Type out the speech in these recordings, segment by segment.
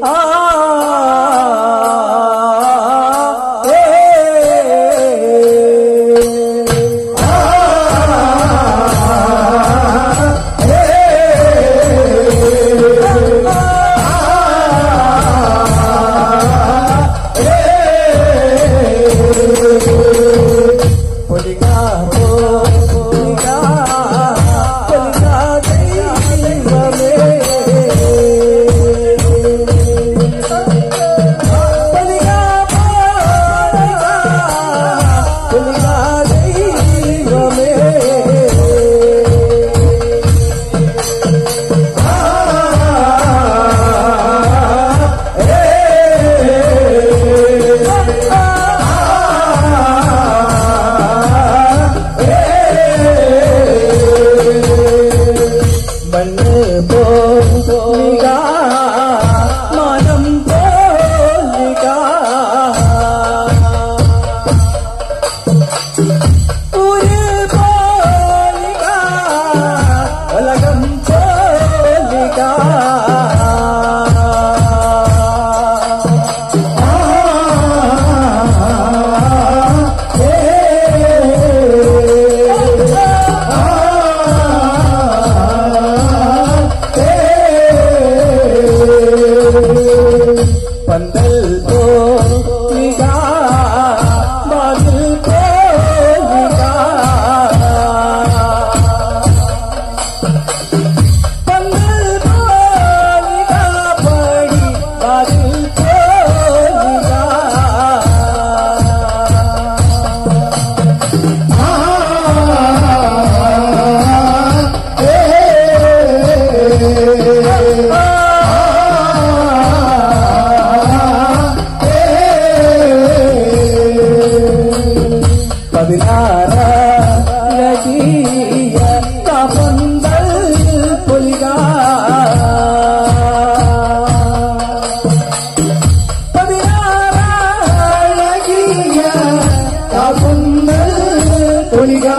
Oh. 家。பதினாரா நதிய தமந்தல் பொலிகா பதினாரா நதிய தமந்தல் பொலிகா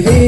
baby.